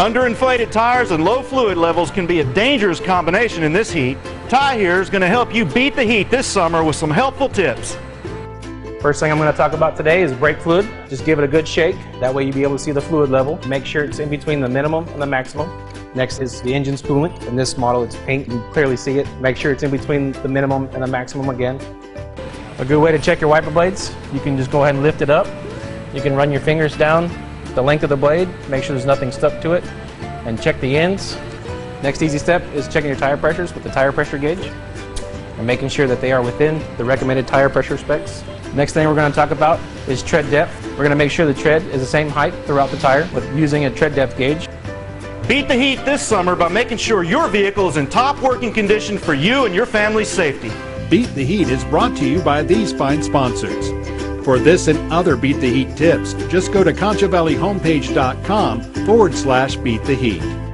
Underinflated tires and low fluid levels can be a dangerous combination in this heat. Ty here is going to help you beat the heat this summer with some helpful tips. First thing I'm going to talk about today is brake fluid. Just give it a good shake. That way you'll be able to see the fluid level. Make sure it's in between the minimum and the maximum. Next is the engine spooling. In this model, it's pink. You clearly see it. Make sure it's in between the minimum and the maximum again. A good way to check your wiper blades, you can just go ahead and lift it up. You can run your fingers down the length of the blade, make sure there's nothing stuck to it, and check the ends. Next easy step is checking your tire pressures with the tire pressure gauge and making sure that they are within the recommended tire pressure specs. Next thing we're going to talk about is tread depth. We're going to make sure the tread is the same height throughout the tire with using a tread depth gauge. Beat the heat this summer by making sure your vehicle is in top working condition for you and your family's safety. Beat the Heat is brought to you by these fine sponsors. For this and other Beat the Heat tips, just go to ConchoValleyHomepage.com forward slash Beat the Heat.